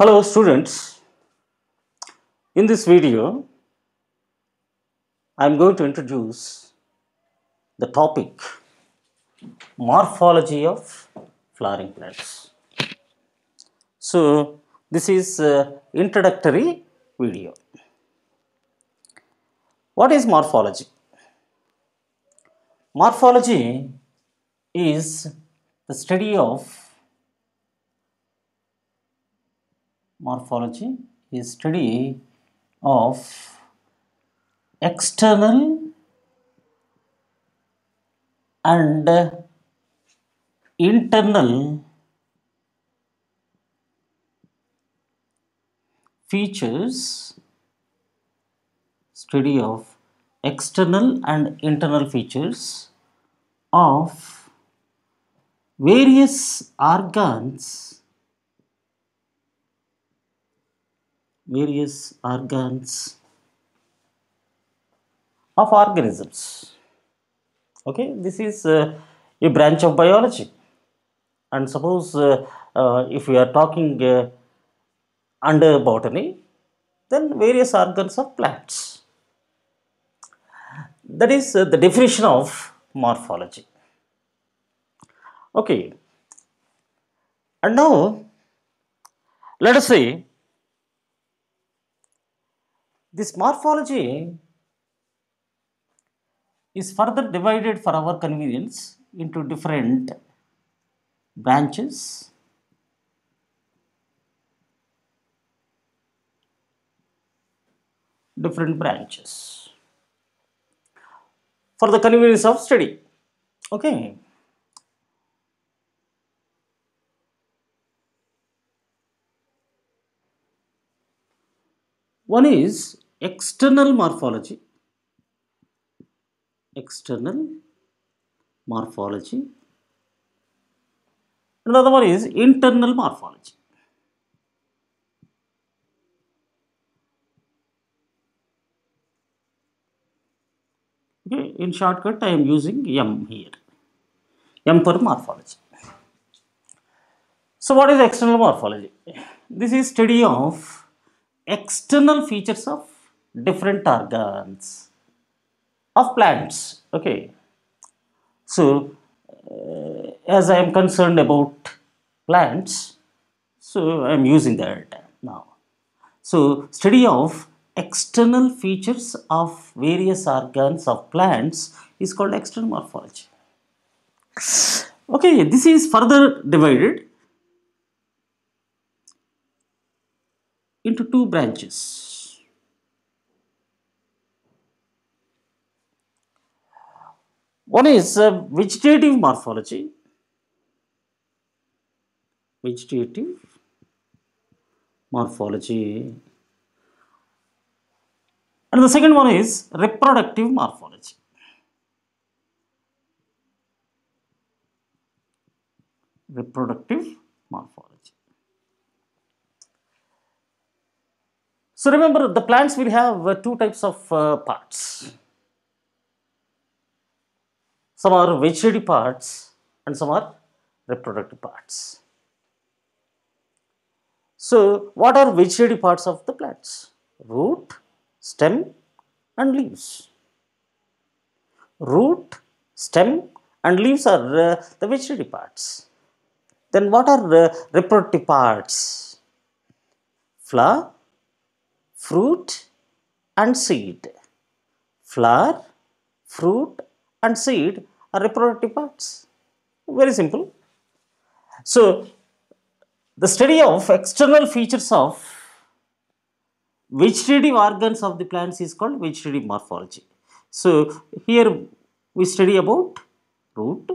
Hello students, in this video I am going to introduce the topic morphology of flowering plants. So this is uh, introductory video. What is morphology? Morphology is the study of morphology is study of external and internal features study of external and internal features of various organs various organs of organisms. Okay this is uh, a branch of biology. And suppose uh, uh, if we are talking uh, under botany then various organs of plants. That is uh, the definition of morphology. Okay. And now let us say this morphology is further divided for our convenience into different branches. Different branches. For the convenience of study. Okay. One is external morphology. External morphology. Another one is internal morphology. Okay in shortcut i am using m here. M for morphology. So what is external morphology? This is study of external features of different organs of plants okay? So uh, as i am concerned about plants so i am using that now. So study of external features of various organs of plants is called external morphology. Okay this is further divided into two branches One is uh, vegetative morphology. Vegetative morphology. And the second one is reproductive morphology. Reproductive morphology. So remember the plants will have uh, two types of uh, parts some are vegetative parts and some are reproductive parts. So, what are vegetative parts of the plants? Root, stem and leaves. Root, stem and leaves are uh, the vegetative parts. Then what are the reproductive parts? Flower, fruit and seed. Flower, fruit and seed are reproductive parts. Very simple. So, the study of external features of vegetative organs of the plants is called vegetative morphology. So, here we study about root,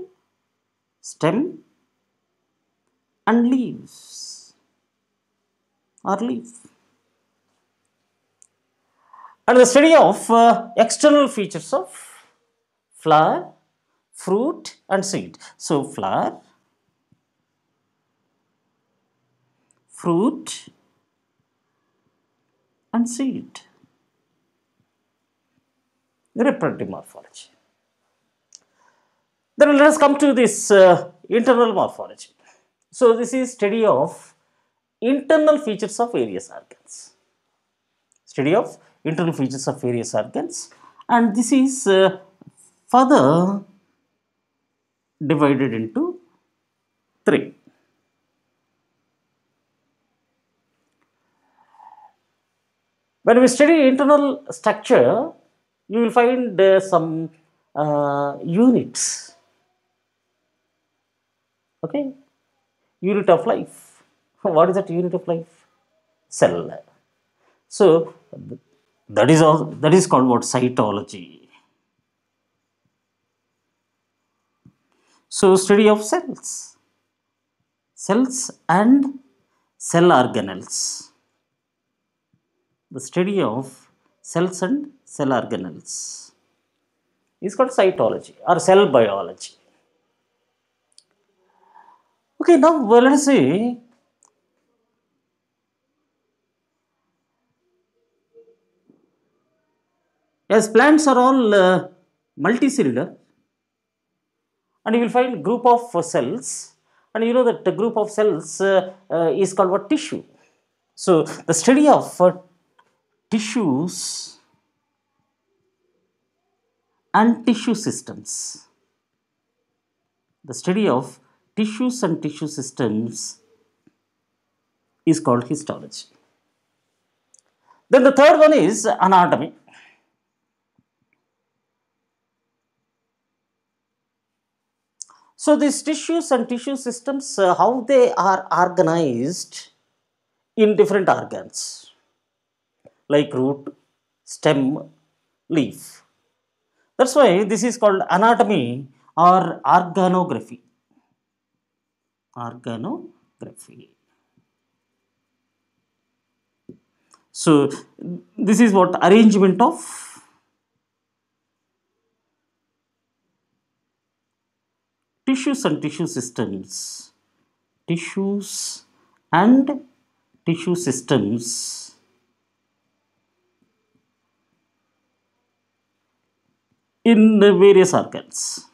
stem and leaves or leaf. And the study of uh, external features of flower, fruit and seed. So, flower, fruit and seed. Reproductive morphology. Then let us come to this uh, internal morphology. So, this is study of internal features of various organs. Study of internal features of various organs and this is uh, further divided into three. When we study internal structure, you will find uh, some uh, units. Okay, unit of life. What is that unit of life? Cell. So that is all. That is called what cytology. So study of cells, cells and cell organelles. The study of cells and cell organelles is called cytology or cell biology. Okay, now well, let us see as plants are all uh, multicellular and you will find group of cells. And you know that the group of cells uh, uh, is called what? Tissue. So the study of uh, tissues and tissue systems. The study of tissues and tissue systems is called histology. Then the third one is anatomy So these tissues and tissue systems, uh, how they are organized in different organs like root, stem, leaf. That's why this is called anatomy or organography. Organography. So this is what arrangement of tissues and tissue systems. Tissues and tissue systems. In the various organs.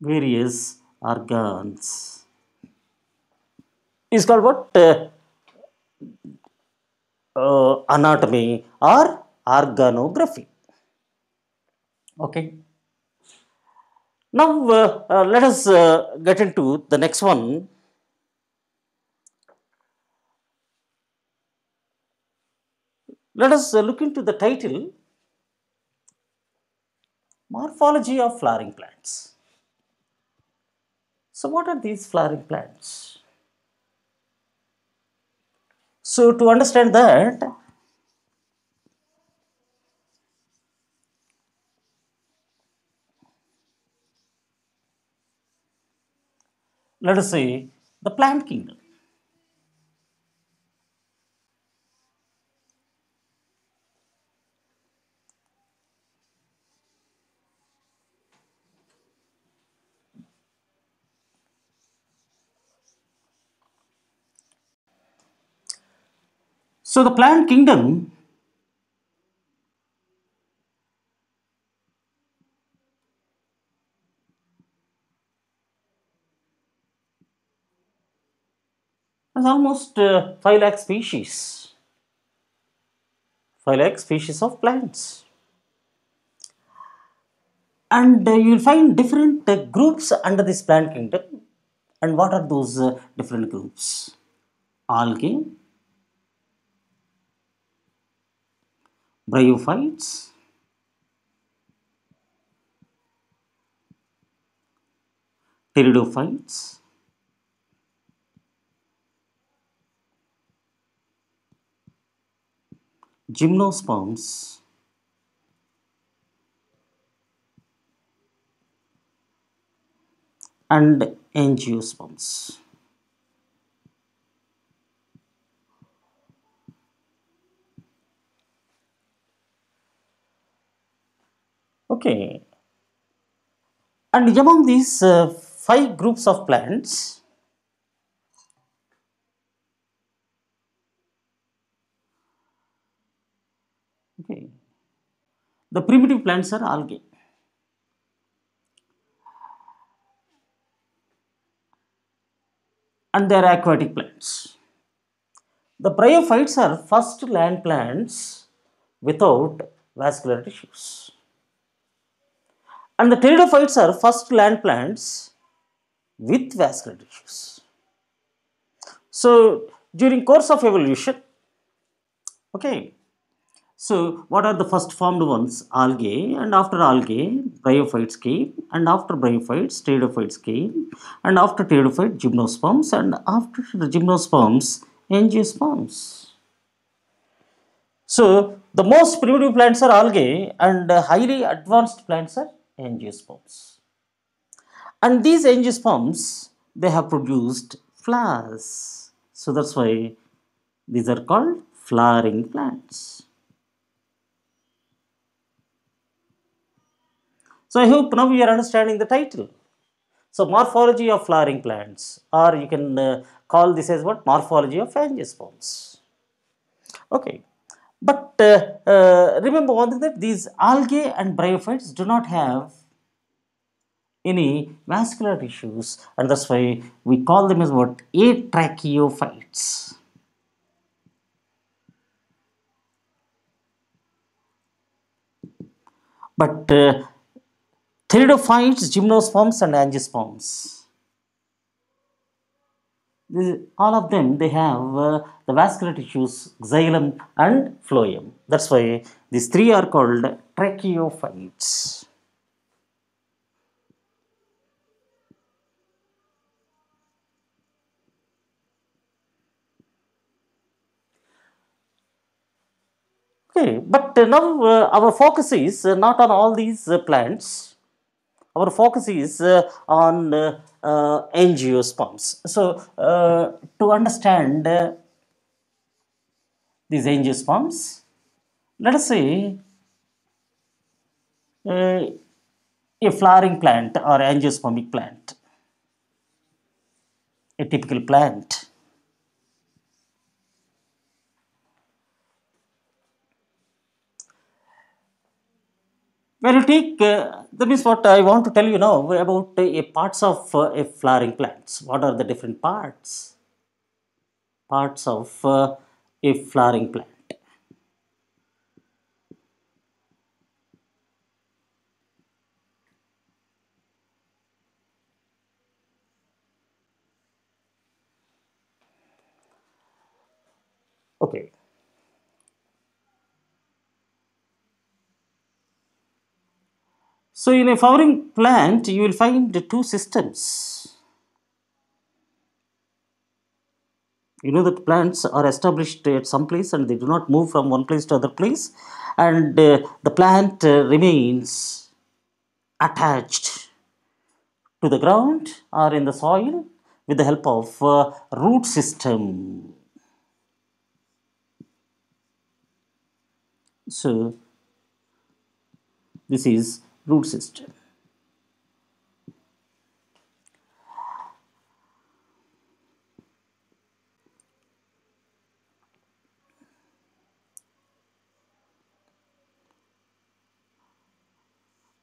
Various organs. Is called what? Uh, uh, anatomy or organography. Okay now, uh, uh, let us uh, get into the next one. Let us look into the title Morphology of Flowering Plants. So, what are these flowering plants? So, to understand that, let us say the plant kingdom. So the plant kingdom has almost uh, 5 lakh species. 5 lakh species of plants. And uh, you will find different uh, groups under this plant kingdom. And what are those uh, different groups? Algae, bryophytes, pteridophytes, gymnosperms and angiosperms. Okay. And among these uh, five groups of plants, Okay. The primitive plants are algae. And they are aquatic plants. The bryophytes are first land plants without vascular tissues. And the pteridophytes are first land plants with vascular tissues. So, during course of evolution, okay, so what are the first formed ones? Algae and after algae, bryophytes came and after bryophytes, pteridophytes came and after pteridophyte, gymnosperms and after the gymnosperms, angiosperms. So, the most primitive plants are algae and highly advanced plants are angiosperms. And these angiosperms, they have produced flowers. So, that's why these are called flowering plants. So, I hope now you are understanding the title. So, morphology of flowering plants or you can uh, call this as what? Morphology of angiosperms. Okay. But uh, uh, remember one thing that these algae and bryophytes do not have any vascular tissues and that's why we call them as what? Atracheophytes. But uh, pteridophytes, gymnosperms and angiosperms. This, all of them they have uh, the vascular tissues xylem and phloem. That's why these three are called tracheophytes. Okay but uh, now uh, our focus is uh, not on all these uh, plants our focus is uh, on uh, uh, angiosperms. So, uh, to understand uh, these angiosperms, let us say uh, a flowering plant or angiospermic plant, a typical plant. When you take, uh, that is what I want to tell you now about uh, a parts of uh, a flowering plants. What are the different parts? Parts of uh, a flowering plant. Okay. So, in a flowering plant, you will find the two systems. You know that plants are established at some place and they do not move from one place to other place, and uh, the plant uh, remains attached to the ground or in the soil with the help of uh, root system. So, this is root system.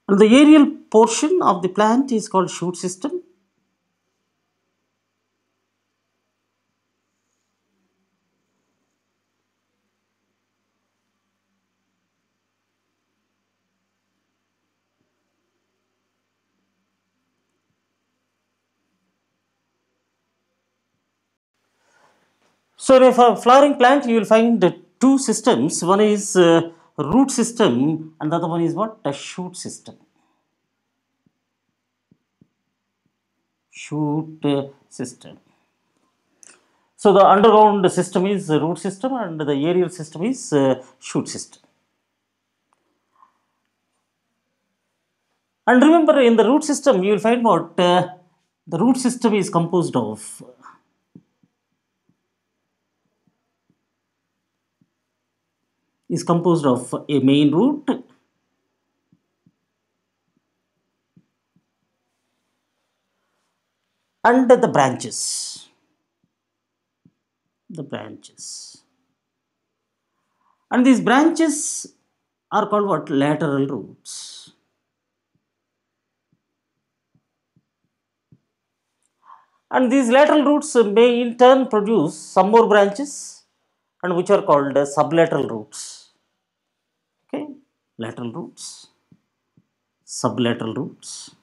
And the aerial portion of the plant is called shoot system. So, in a flowering plant, you will find two systems. One is uh, root system, and the other one is what? The shoot system. Shoot uh, system. So, the underground system is root system, and the aerial system is uh, shoot system. And remember, in the root system, you will find what? The root system is composed of is composed of a main root. And the branches. The branches. And these branches are called what? Lateral roots. And these lateral roots may in turn produce some more branches and which are called sublateral roots. Lateral roots, sublateral roots.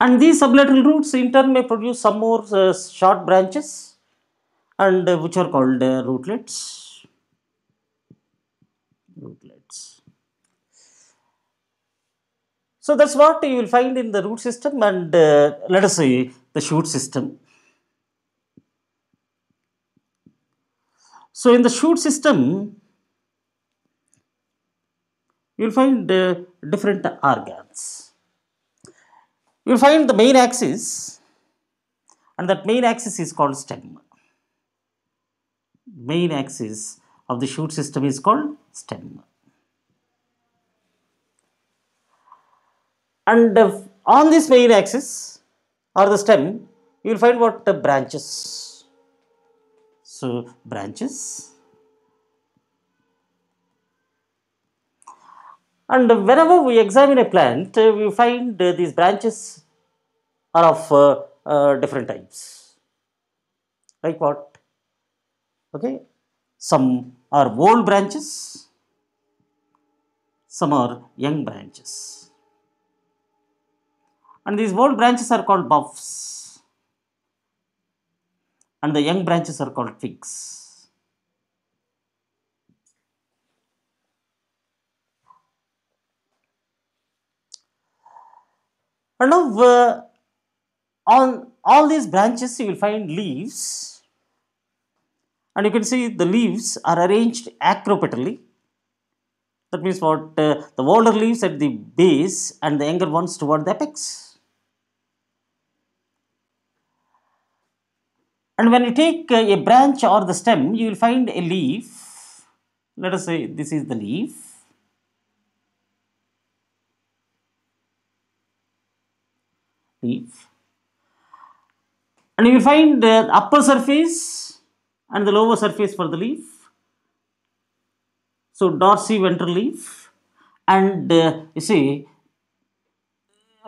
And these sublateral roots in turn may produce some more uh, short branches and uh, which are called uh, rootlets. Rootlets. So that's what you will find in the root system and uh, let us say the shoot system. So in the shoot system, you will find uh, different organs. You will find the main axis and that main axis is called stem. Main axis of the shoot system is called stem. And uh, on this main axis or the stem, you will find what uh, branches. So branches. And whenever we examine a plant, uh, we find uh, these branches are of uh, different types. Like what? Okay, some are old branches, some are young branches. And these old branches are called buffs, and the young branches are called twigs. And now, uh, on all these branches, you will find leaves, and you can see the leaves are arranged acropetally. That means what uh, the older leaves at the base and the younger ones toward the apex. And when you take uh, a branch or the stem, you will find a leaf. Let us say this is the leaf. Leaf. And you will find uh, the upper surface and the lower surface for the leaf. So dorsiventral leaf. And uh, you see,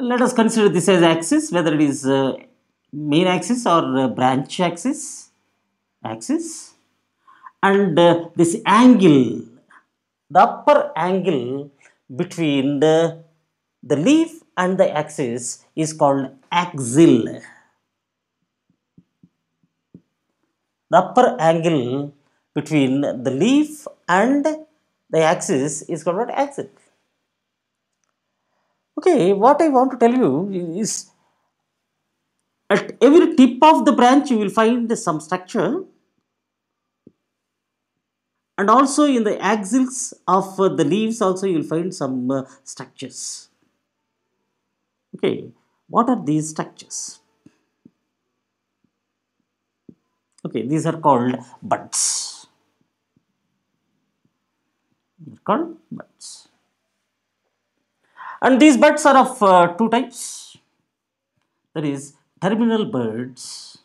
let us consider this as axis, whether it is uh, main axis or uh, branch axis? Axis. And uh, this angle the upper angle between the, the leaf and the axis is called axil. The upper angle between the leaf and the axis is called what? Axis okay what i want to tell you is at every tip of the branch you will find some structure. And also in the axils of the leaves also you will find some uh, structures. Okay what are these structures? Okay these are called buds. They're called buds. And these buds are of uh, two types. That is terminal buds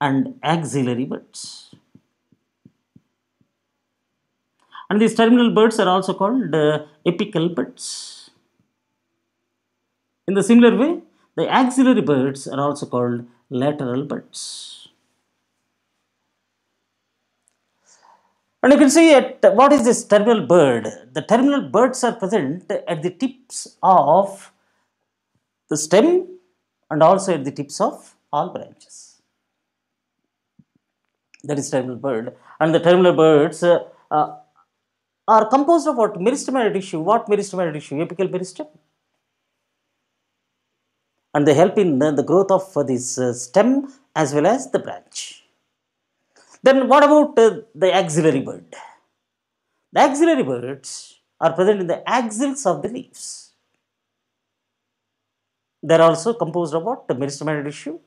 and axillary buds. And these terminal buds are also called uh, apical buds. In the similar way, the axillary buds are also called lateral buds. And you can see at what is this terminal bud? The terminal buds are present at the tips of the stem and also at the tips of all branches. That is terminal bud. And the terminal buds uh, uh, are composed of what? Meristematic tissue. What meristematic tissue? Apical meristem. And they help in the growth of uh, this uh, stem as well as the branch. Then what about uh, the axillary bud? The axillary buds are present in the axils of the leaves. They are also composed of what? The meristematic tissue.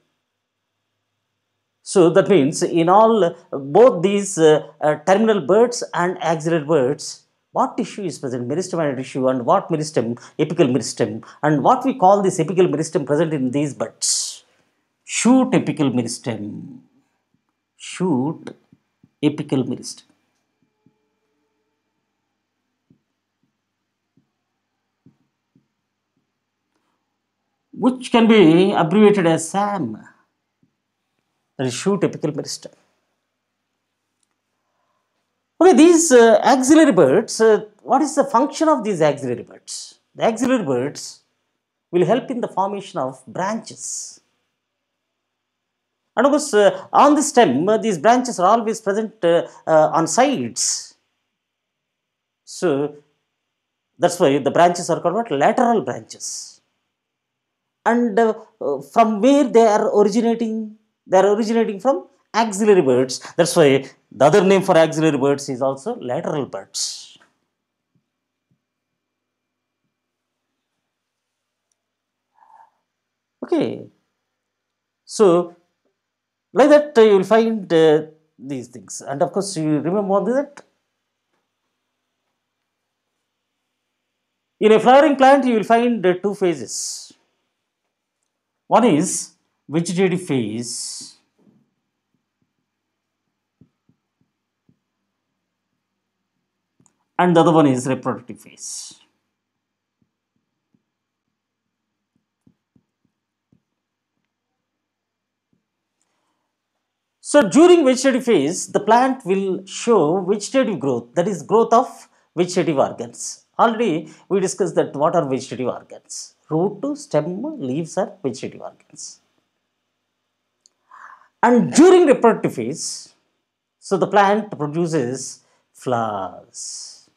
So that means in all both these uh, uh, terminal buds and axillary buds, what tissue is present? Meristematic tissue and what meristem? Apical meristem. And what we call this apical meristem present in these buds? Shoot apical meristem. Shoot apical meristem. Which can be abbreviated as SAM. That is shoot apical meristem. Okay, these uh, axillary buds, uh, what is the function of these axillary buds? The axillary buds will help in the formation of branches. And of course, uh, on the stem, uh, these branches are always present uh, uh, on sides. So, that's why the branches are called what? Lateral branches. And uh, from where they are originating? They are originating from axillary buds. That's why the other name for axillary buds is also lateral buds. Okay. So, like that uh, you will find uh, these things. And of course, you remember that in a flowering plant, you will find uh, two phases. One is vegetative phase and the other one is reproductive phase. So during vegetative phase, the plant will show vegetative growth, that is growth of vegetative organs. Already we discussed that what are vegetative organs. Root, stem, leaves are vegetative organs. And during reproductive phase, so the plant produces flowers.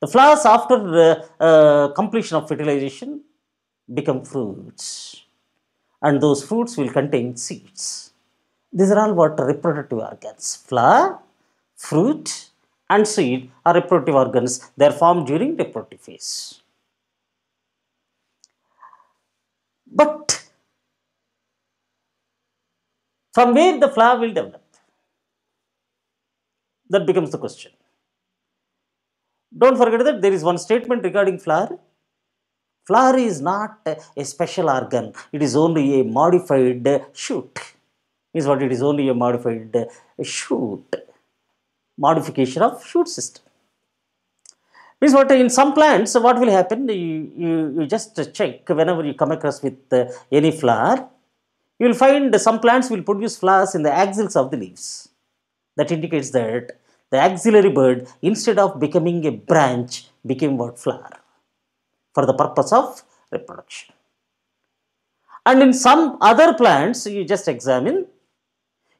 The flowers after uh, uh, completion of fertilization become fruits and those fruits will contain seeds. These are all what are reproductive organs. Flower, fruit and seed are reproductive organs. They are formed during the reproductive phase. But from where the flower will develop? That becomes the question. Don't forget that there is one statement regarding flower. Flower is not a special organ. It is only a modified shoot is what it is only a modified shoot modification of shoot system. Means what in some plants what will happen you, you, you just check whenever you come across with uh, any flower you will find some plants will produce flowers in the axils of the leaves. That indicates that the axillary bud instead of becoming a branch became what flower for the purpose of reproduction. And in some other plants you just examine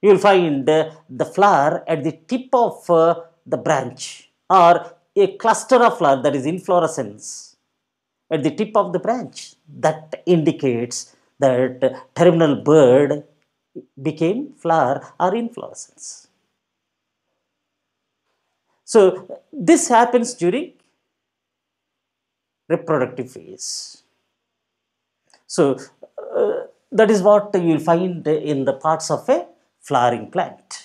you will find uh, the flower at the tip of uh, the branch or a cluster of flower that is inflorescence at the tip of the branch that indicates that terminal bud became flower or inflorescence. So this happens during reproductive phase. So uh, that is what you will find in the parts of a flowering plant.